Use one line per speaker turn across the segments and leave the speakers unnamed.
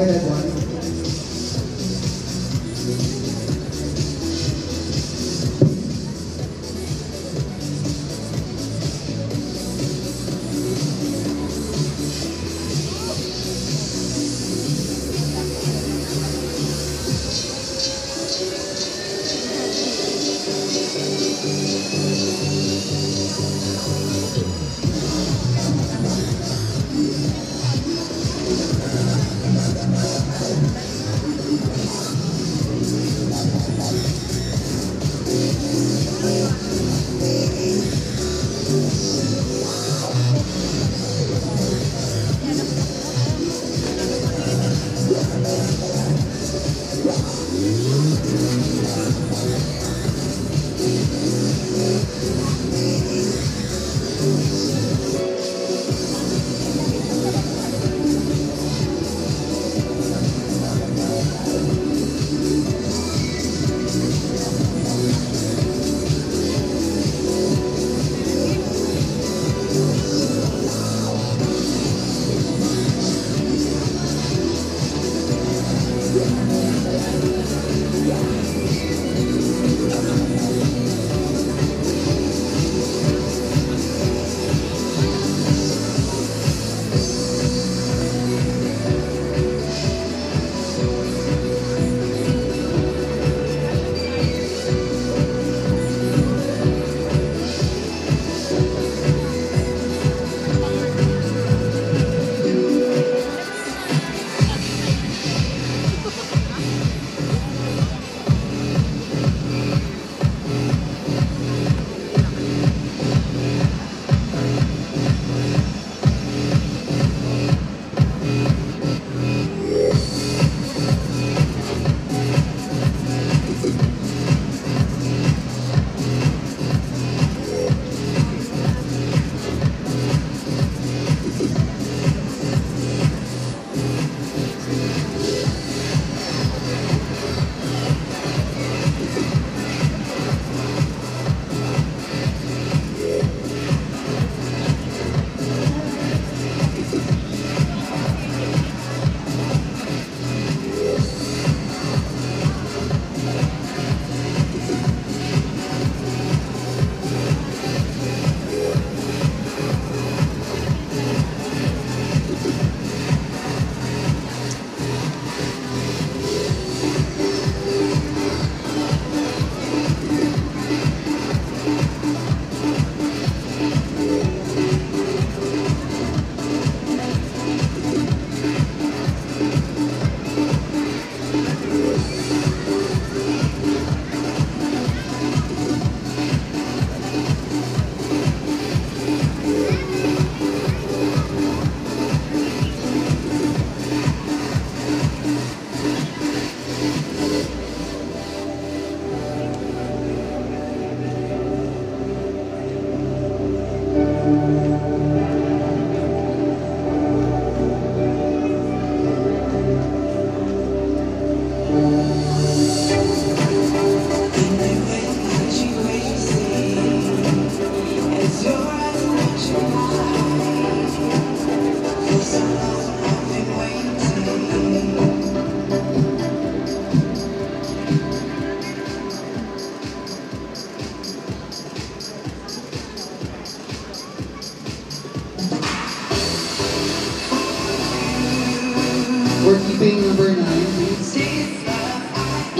escuela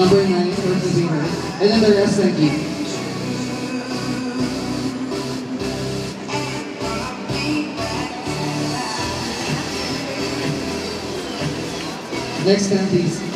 Number nine, we're keeping. And then the rest, thank you. Next time, please.